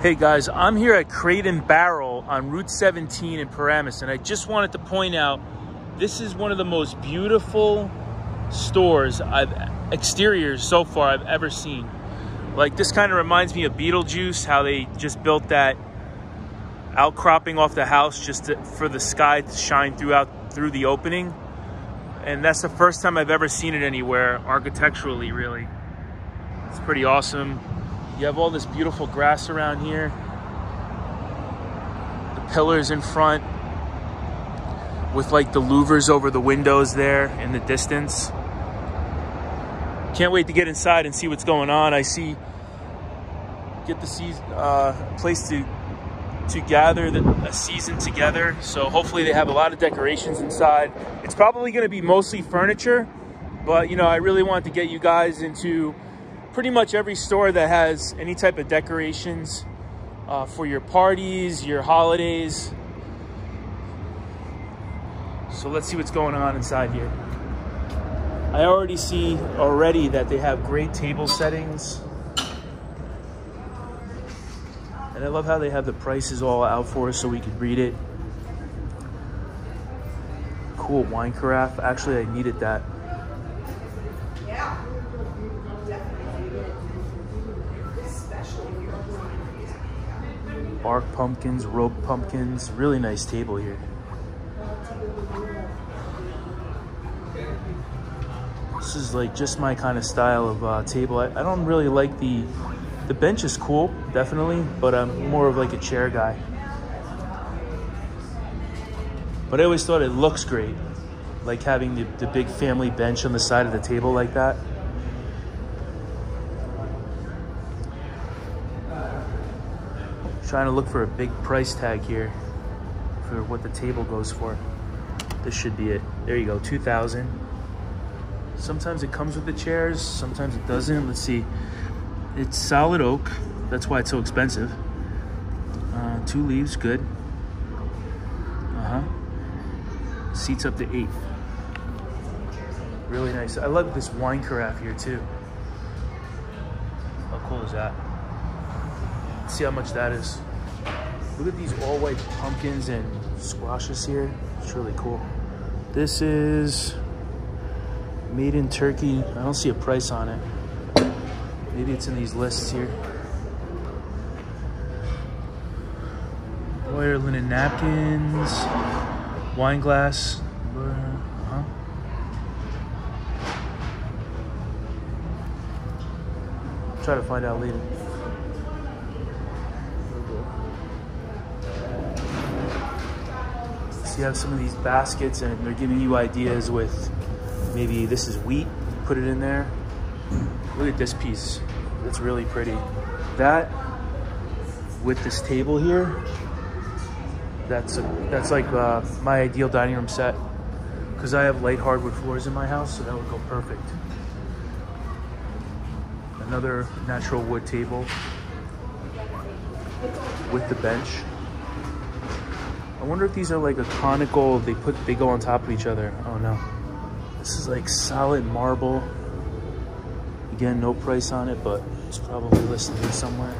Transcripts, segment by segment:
Hey guys, I'm here at Crate and Barrel on Route 17 in Paramus, and I just wanted to point out this is one of the most beautiful stores I've exteriors so far I've ever seen. Like this kind of reminds me of Beetlejuice, how they just built that outcropping off the house just to, for the sky to shine throughout through the opening. And that's the first time I've ever seen it anywhere architecturally, really. It's pretty awesome. You have all this beautiful grass around here. The pillars in front with like the louvers over the windows there in the distance. Can't wait to get inside and see what's going on. I see, get the season, uh, place to to gather the, a season together. So hopefully they have a lot of decorations inside. It's probably going to be mostly furniture, but you know, I really want to get you guys into pretty much every store that has any type of decorations uh, for your parties, your holidays. So let's see what's going on inside here. I already see already that they have great table settings. And I love how they have the prices all out for us so we can read it. Cool wine carafe. Actually, I needed that. Bark pumpkins, rope pumpkins. Really nice table here. This is like just my kind of style of uh, table. I, I don't really like the, the bench is cool, definitely, but I'm more of like a chair guy. But I always thought it looks great, like having the, the big family bench on the side of the table like that. Trying to look for a big price tag here for what the table goes for. This should be it. There you go, 2000 Sometimes it comes with the chairs, sometimes it doesn't. Let's see. It's solid oak. That's why it's so expensive. Uh, two leaves, good. Uh-huh. Seats up to eight. Really nice. I love this wine carafe here too. How cool is that? See how much that is. Look at these all white pumpkins and squashes here. It's really cool. This is made in Turkey. I don't see a price on it. Maybe it's in these lists here. Wire linen napkins, wine glass. Uh-huh. Try to find out later. You have some of these baskets and they're giving you ideas with maybe this is wheat, put it in there. Look at this piece, that's really pretty. That with this table here, that's a, that's like uh, my ideal dining room set because I have light hardwood floors in my house, so that would go perfect. Another natural wood table with the bench. I wonder if these are like a conical, they put, they go on top of each other. Oh no. This is like solid marble. Again, no price on it, but it's probably listed here somewhere.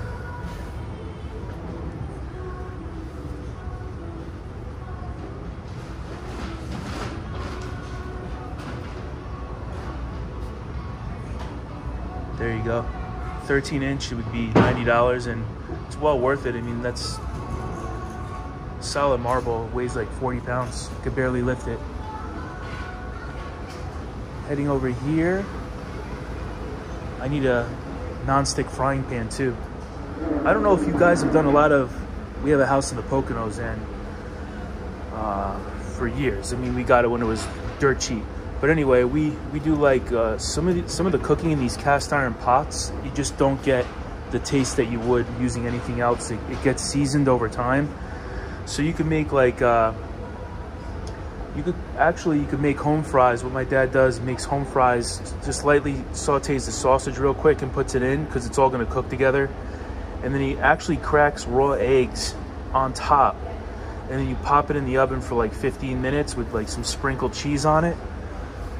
There you go. 13 inch, it would be $90 and it's well worth it. I mean, that's solid marble, weighs like 40 pounds, could barely lift it. Heading over here, I need a non-stick frying pan too. I don't know if you guys have done a lot of, we have a house in the Poconos and uh, for years. I mean, we got it when it was dirt cheap. But anyway, we, we do like uh, some of the, some of the cooking in these cast iron pots. You just don't get the taste that you would using anything else. It, it gets seasoned over time. So you can make like, uh, you could actually, you could make home fries. What my dad does, makes home fries, just lightly sautés the sausage real quick and puts it in because it's all gonna cook together. And then he actually cracks raw eggs on top. And then you pop it in the oven for like 15 minutes with like some sprinkled cheese on it.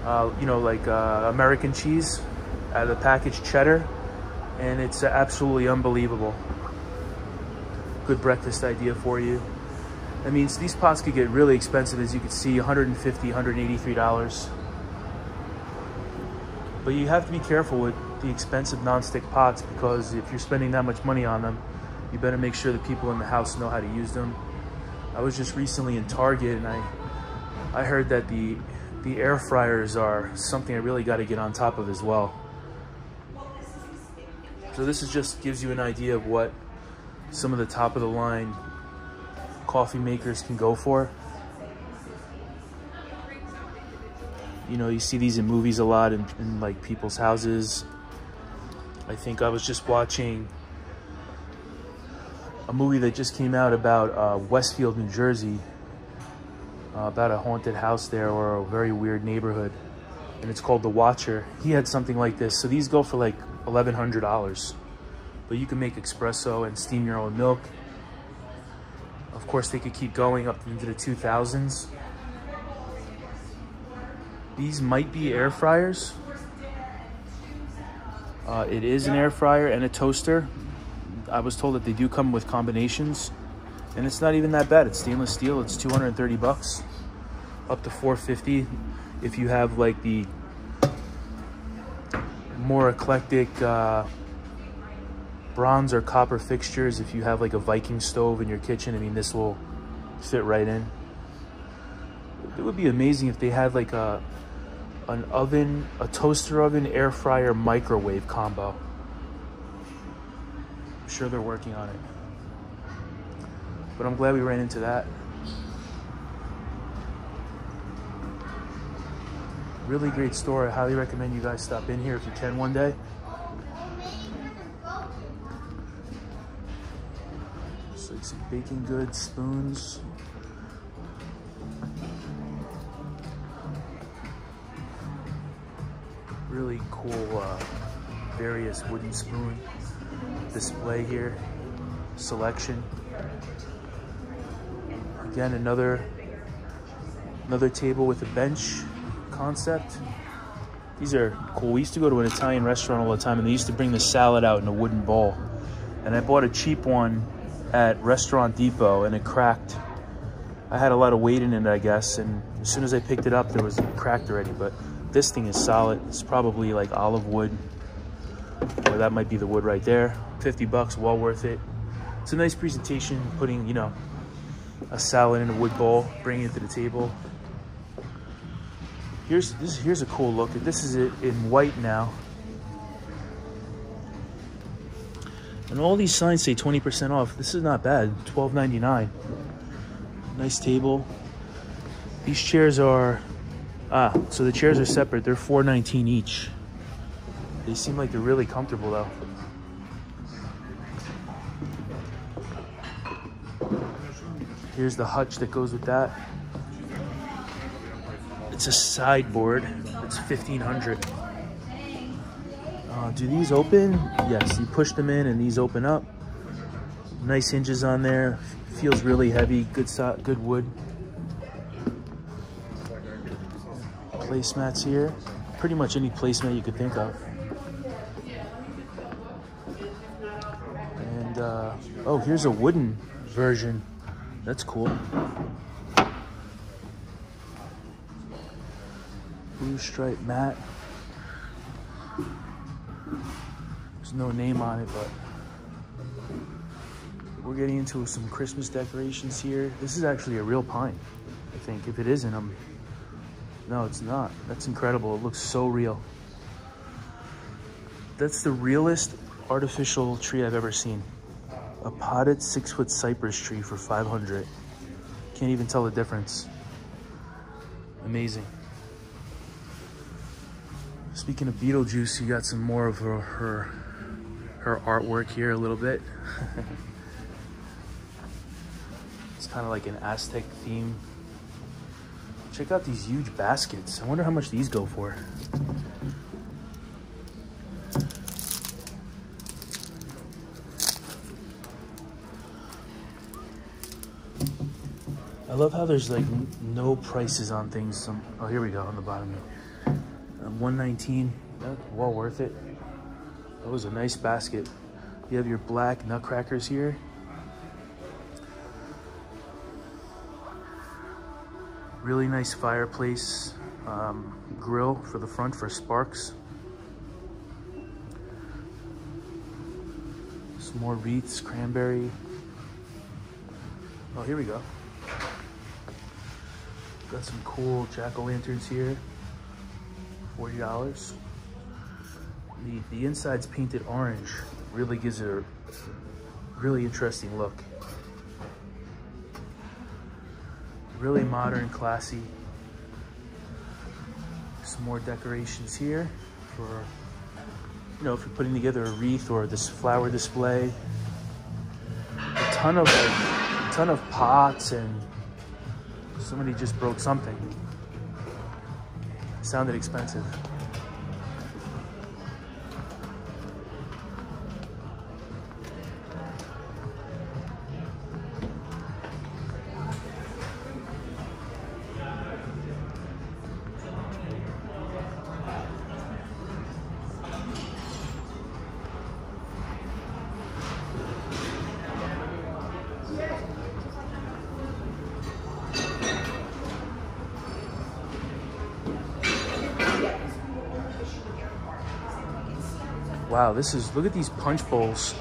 Uh, you know, like uh, American cheese out of the packaged cheddar. And it's absolutely unbelievable. good breakfast idea for you. I mean, these pots could get really expensive, as you can see, $150, $183. But you have to be careful with the expensive non-stick pots because if you're spending that much money on them, you better make sure the people in the house know how to use them. I was just recently in Target and I I heard that the the air fryers are something I really got to get on top of as well. So this is just gives you an idea of what some of the top of the line coffee makers can go for. You know, you see these in movies a lot in, in like people's houses. I think I was just watching a movie that just came out about uh, Westfield, New Jersey, uh, about a haunted house there or a very weird neighborhood. And it's called The Watcher. He had something like this. So these go for like $1,100. But you can make espresso and steam your own milk. Of course, they could keep going up into the 2000s. These might be air fryers. Uh, it is an air fryer and a toaster. I was told that they do come with combinations and it's not even that bad. It's stainless steel. It's 230 bucks up to 450 if you have like the more eclectic uh, bronze or copper fixtures. If you have like a Viking stove in your kitchen, I mean, this will fit right in. It would be amazing if they had like a an oven, a toaster oven, air fryer, microwave combo. I'm sure they're working on it. But I'm glad we ran into that. Really great store. I highly recommend you guys stop in here if you can one day. Baking goods, spoons. Really cool uh, various wooden spoon display here, selection. Again, another another table with a bench concept. These are cool. We used to go to an Italian restaurant all the time and they used to bring the salad out in a wooden bowl. And I bought a cheap one at Restaurant Depot and it cracked. I had a lot of weight in it, I guess, and as soon as I picked it up, there was cracked already. But this thing is solid. It's probably like olive wood, or that might be the wood right there. 50 bucks, well worth it. It's a nice presentation, putting, you know, a salad in a wood bowl, bringing it to the table. Here's this. Here's a cool look. This is it in white now. And all these signs say 20% off. This is not bad. $12.99. Nice table. These chairs are ah, so the chairs are separate. They're $4.19 each. They seem like they're really comfortable though. Here's the hutch that goes with that. It's a sideboard. It's 1500 uh, Do these open? Yes, you push them in and these open up. Nice hinges on there. Feels really heavy. Good, good wood. Placemats here. Pretty much any placemat you could think of. And, uh, oh, here's a wooden version. That's cool. blue stripe mat. There's no name on it, but we're getting into some Christmas decorations here. This is actually a real pine, I think. If it isn't, I'm, no, it's not. That's incredible. It looks so real. That's the realest artificial tree I've ever seen. A potted six foot cypress tree for 500. Can't even tell the difference. Amazing. Speaking of Beetlejuice, you got some more of her her, her artwork here a little bit. it's kind of like an Aztec theme. Check out these huge baskets. I wonder how much these go for. I love how there's like no prices on things. Some, oh, here we go on the bottom. Um, 119 That's well worth it. That was a nice basket. You have your black nutcrackers here. Really nice fireplace um, grill for the front for sparks. Some more wreaths, cranberry. Oh, here we go. Got some cool jack-o'-lanterns here. $40. The, the inside's painted orange. Really gives it a really interesting look. Really modern, classy. Some more decorations here for, you know, if you're putting together a wreath or this flower display. A ton of, a ton of pots and somebody just broke something. Sounded expensive. Wow, this is, look at these punch bowls.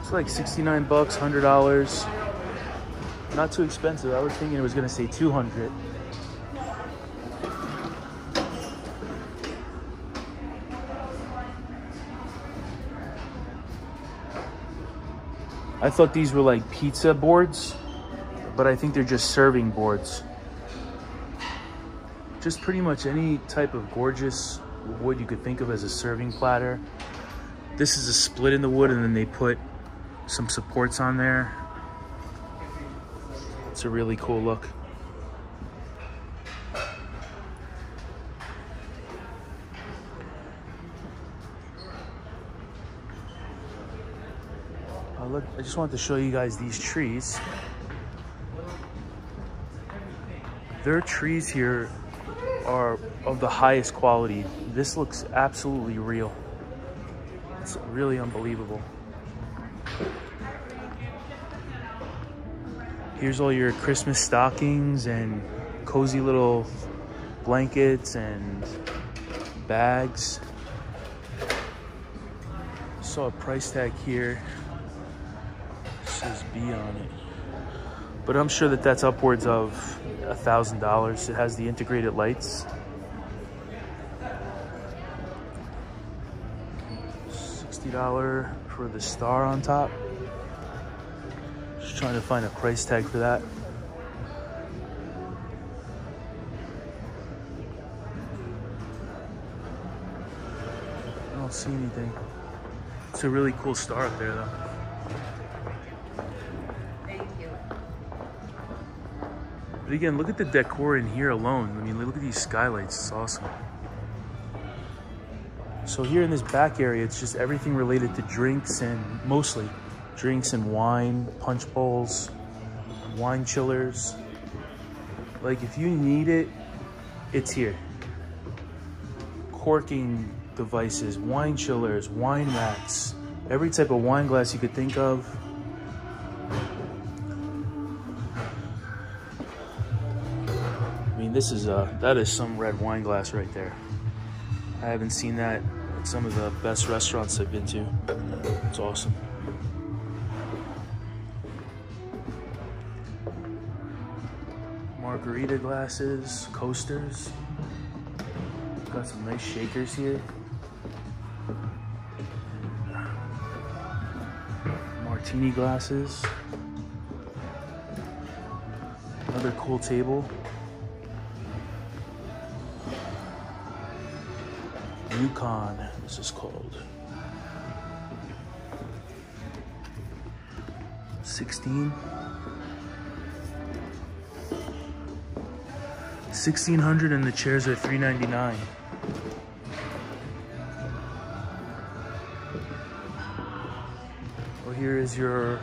It's like 69 bucks, $100. Not too expensive. I was thinking it was gonna say 200. I thought these were like pizza boards, but I think they're just serving boards. Just pretty much any type of gorgeous wood you could think of as a serving platter. This is a split in the wood and then they put some supports on there. It's a really cool look. Just wanted to show you guys these trees. Their trees here are of the highest quality. This looks absolutely real. It's really unbelievable. Here's all your Christmas stockings and cozy little blankets and bags. Saw a price tag here says B on it. But I'm sure that that's upwards of a thousand dollars. It has the integrated lights. $60 for the star on top. Just trying to find a price tag for that. I don't see anything. It's a really cool star up there though. But again, look at the decor in here alone. I mean, look at these skylights. It's awesome. So here in this back area, it's just everything related to drinks and mostly drinks and wine, punch bowls, wine chillers. Like if you need it, it's here. Corking devices, wine chillers, wine racks, every type of wine glass you could think of. Mean, this is a, that is some red wine glass right there. I haven't seen that at some of the best restaurants I've been to. It's awesome. Margarita glasses, coasters. Got some nice shakers here. Martini glasses. Another cool table. Yukon, this is called. 16. 1600 and the chairs are 399. Well, here is your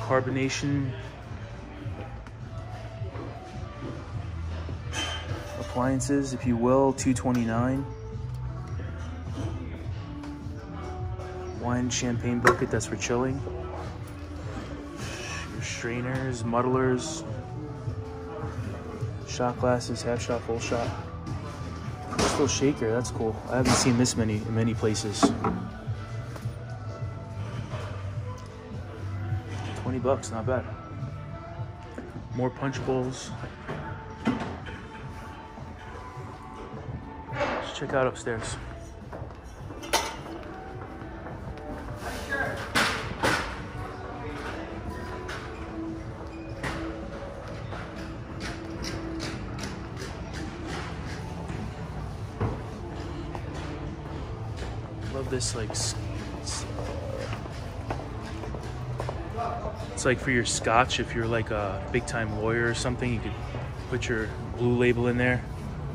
carbonation appliances, if you will, 229 Champagne bucket, that's for chilling. Your strainers, muddlers, shot glasses, half shot, full shot. Crystal shaker, that's cool. I haven't seen this many in many places. 20 bucks, not bad. More punch bowls. Let's check out upstairs. Like for your scotch if you're like a big time lawyer or something you could put your blue label in there.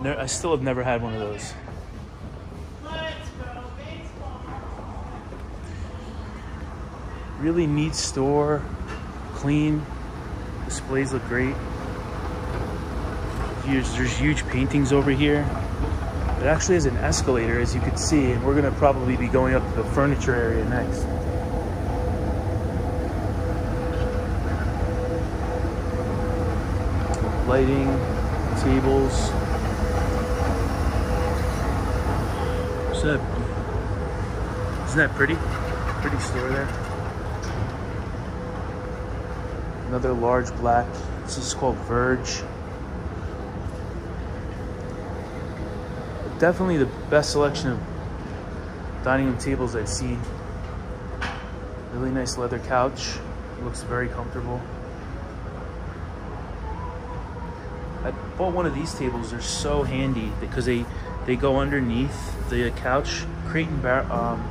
I still have never had one of those. Really neat store, clean, displays look great. There's, there's huge paintings over here. It actually has an escalator, as you can see, and we're gonna probably be going up to the furniture area next. Lighting, tables. What's that? Isn't that pretty? Pretty store there. Another large black. This is called Verge. definitely the best selection of dining room tables I've seen. Really nice leather couch. Looks very comfortable. I bought one of these tables. They're so handy because they they go underneath the couch. Crate and Bar um,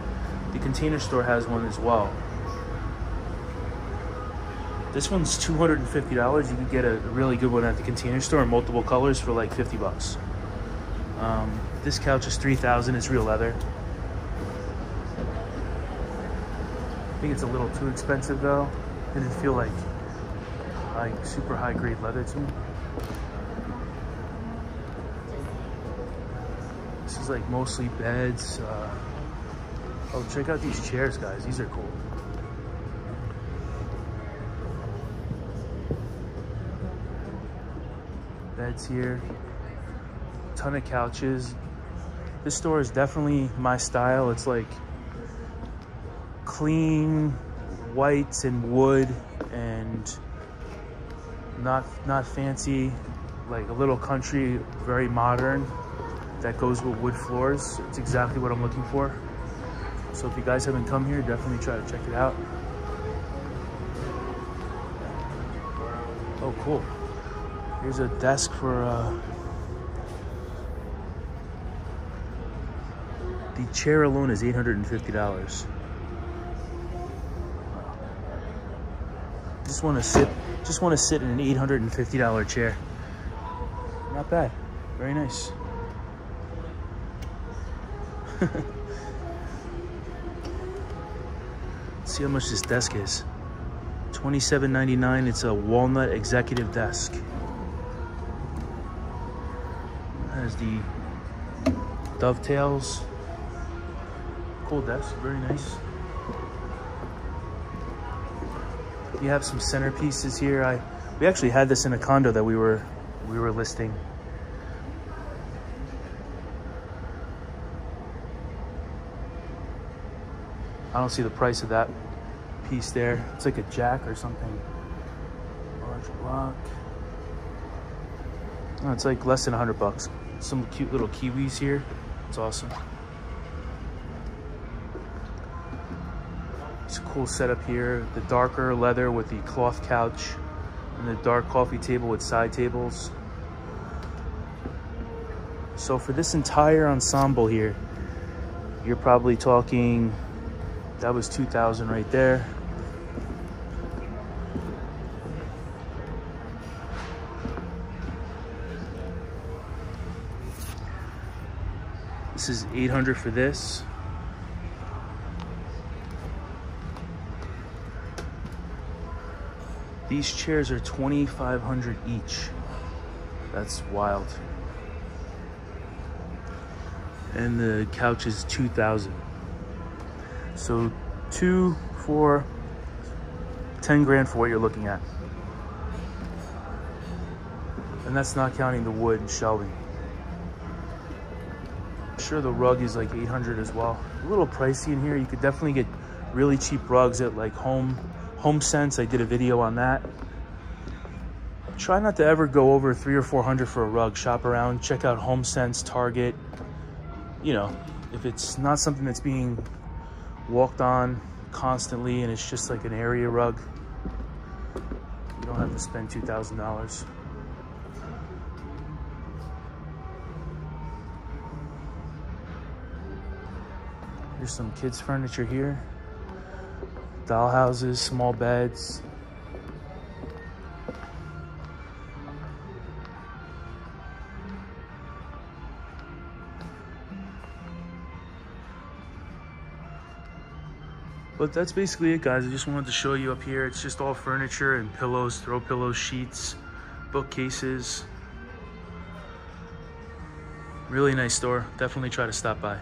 the Container Store has one as well. This one's $250. You can get a really good one at the Container Store in multiple colors for like 50 bucks. Um, this couch is 3000 It's real leather. I think it's a little too expensive though. Didn't feel like like super high grade leather to me. This is like mostly beds. Uh, oh, check out these chairs, guys. These are cool. Beds here. Ton of couches. This store is definitely my style. It's like clean whites and wood and not not fancy, like a little country, very modern that goes with wood floors. It's exactly what I'm looking for. So if you guys haven't come here, definitely try to check it out. Oh, cool. Here's a desk for uh, The chair alone is $850. Just want to sit, just want to sit in an $850 chair. Not bad. Very nice. see how much this desk is. $27.99. It's a walnut executive desk. Has the dovetails cool desk, very nice. You have some centerpieces here. I we actually had this in a condo that we were we were listing. I don't see the price of that piece there. It's like a jack or something. Large block. Oh, it's like less than 100 bucks. Some cute little kiwis here. It's awesome. It's a cool setup here. The darker leather with the cloth couch and the dark coffee table with side tables. So for this entire ensemble here, you're probably talking, that was 2000 right there. This is 800 for this. These chairs are 2,500 each. That's wild. and the couch is 2000 so two four 10 grand for what you're looking at. And that's not counting the wood and shelving. Sure the rug is like 800 as well. A little pricey in here. You could definitely get really cheap rugs at like home HomeSense i did a video on that. Try not to ever go over three or four hundred for a rug. Shop around check out HomeSense target. You know if it's not something that's being walked on constantly and it's just like an area rug. You don't have to spend two thousand dollars. There's some kids furniture here. Doll houses, small beds, But that's basically it, guys. I just wanted to show you up here. It's just all furniture and pillows, throw pillows, sheets, bookcases. Really nice store. Definitely try to stop by.